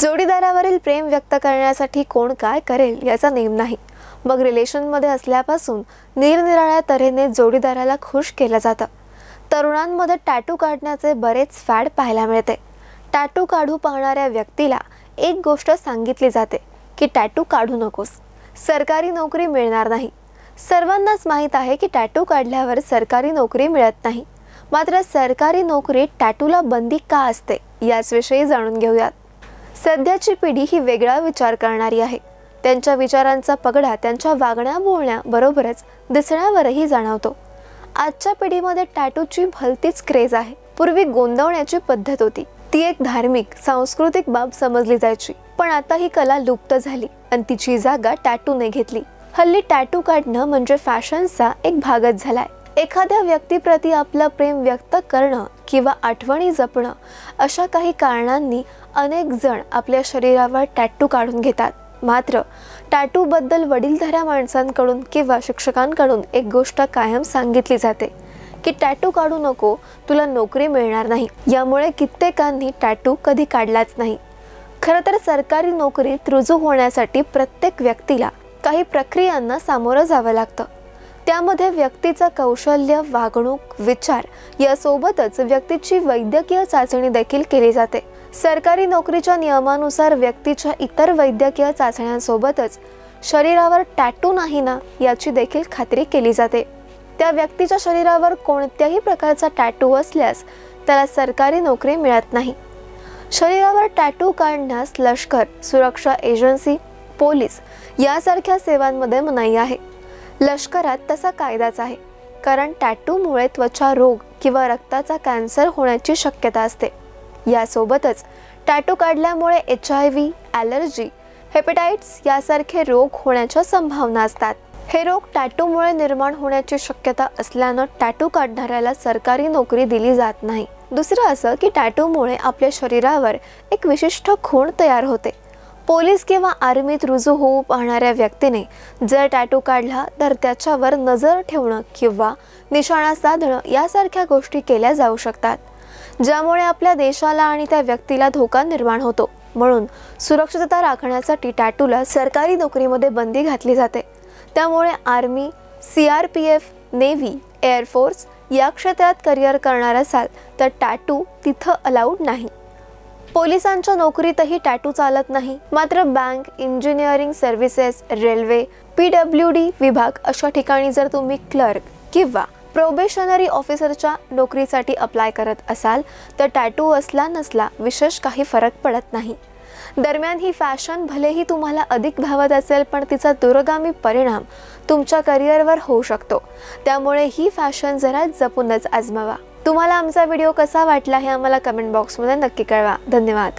जोडीदारावरील प्रेम व्यक्त करण्यासाठी कोण काय करेल याचा नेम नाही. मग रिलेशनमध्ये असल्यापासून निरनिराळ्या तऱ्हेने जोडीदाराला खुश केलं जातं. तरुणांमध्ये टॅटू काढण्याचे बरेच फॅड पाहायला मिळते. टॅटू काढू पाहणाऱ्या व्यक्तीला एक गोष्ट सांगितली जाते की टॅटू काढू नकोस. सरकारी नोकरी मिळणार नाही. सर्वांनाच माहीत आहे की टॅटू काढल्यावर सरकारी नोकरी मिळत नाही. मात्र सरकारी नोकरीत टॅटूला बंदी का असते याचविषयी जाणून घेऊयात. सध्याची पिढी ही वेगळा विचार करणारी आहे. त्यांच्या विचारांचा पगडा त्यांच्या वागण्या बोलण्याबरोबरच दिसण्यावरही जाणवतो. आजच्या पिढीमध्ये टॅटूची भलतीच क्रेज आहे. पूर्वी गोंदवण्याची पद्धत होती. ती एक धार्मिक सांस्कृतिक बाब समजली जायची. पण आता ही कला लुप्त झाली आणि तिची जागा टॅटूने घेतली. हल्ली टॅटू काढणं म्हणजे फॅशनचा एक भागच झालाय. एखाद्या व्यक्तीप्रती आपलं प्रेम व्यक्त करणं किंवा आठवणी जपणं अशा काही कारणांनी अनेक जण आपल्या शरीरावर टॅटू काढून घेतात. मात्र टॅटूबद्दल वडीलधाऱ्या माणसांकडून किंवा शिक्षकांकडून एक गोष्ट कायम सांगितली जाते की टॅटू काढू नको तुला नोकरी मिळणार नाही. यामुळे कित्येकांनी टॅटू कधी काढलाच नाही. खरं तर सरकारी नोकरीत रुजू होण्यासाठी प्रत्येक व्यक्तीला काही प्रक्रियांना सामोरं जावं लागतं. त्यामध्ये व्यक्तीचं कौशल्य वागणूक विचार यासोबतच व्यक्तीची वैद्यकीय चाचणी देखील केली जाते. सरकारी नोकरीच्या नियमानुसार व्यक्तीच्या इतर वैद्यकीय चाचण्यांसोबतच शरीरावर टॅटू नाही ना याची देखील खात्री केली जाते. त्या व्यक्तीच्या शरीरावर कोणत्याही प्रकारचा टॅटू असल्यास त्याला सरकारी नोकरी मिळत नाही. शरीरावर टॅटू काढण्यास लष्कर सुरक्षा एजन्सी पोलीस यासारख्या सेवांमध्ये मनाई आहे. लष्करात तसा कायदाच आहे. कारण टॅटूमुळे त्वचा रोग किंवा रक्ताचा कॅन्सर होण्याची शक्यता असते. यासोबतच टॅटू काढल्यामुळे H I V allergy hepatitis यासारखे रोग होण्याच्या संभावना असतात. हे रोग टॅटूमुळे निर्माण होण्याची शक्यता असल्यानं टॅटू काढणाऱ्याला सरकारी नोकरी दिली जात नाही. दुसरं असं की टॅटूमुळे आपल्या शरीरावर एक विशिष्ट खूण तयार होते. पोलीस किंवा आर्मीत रुजू होऊ पाहणाऱ्या व्यक्तीने जर टॅटू काढला तर त्याच्यावर नजर ठेवणं किंवा निशाणा साधणं यासारख्या गोष्टी केल्या जाऊ शकतात ज्यामुळे आपल्या देशाला आणि त्या व्यक्तीला धोका निर्माण होतो. म्हणून सुरक्षितता राखण्यासाठी टॅटूला सरकारी नोकरीमध्ये बंदी घातली जाते. त्यामुळे army C R P F navy air force या क्षेत्रात करिअर करणार असाल तर टॅटू तिथं अलाउड नाही. पोलिसांच्या नोकरीतही टॅटू चालत नाही. मात्र bank engineering services railway P W D विभाग अशा ठिकाणी जर तुम्ही क्लर्क किंवा प्रोबेशनरी ऑफिसरच्या नोकरीसाठी अप्लाय करत असाल तर टॅटू असला नसला विशेष काही फरक पडत नाही. दरम्यान ही फॅशन भलेही तुम्हाला अधिक भावत असेल पण तिचा दूरगामी परिणाम तुमच्या करिअरवर होऊ शकतो. त्यामुळे ही फॅशन जरा जपूनच आजमावा. तुम्हाला आमचा व्हिडिओ कसा वाटला हे आम्हाला कमेंट बॉक्समध्ये नक्की कळवा. धन्यवाद.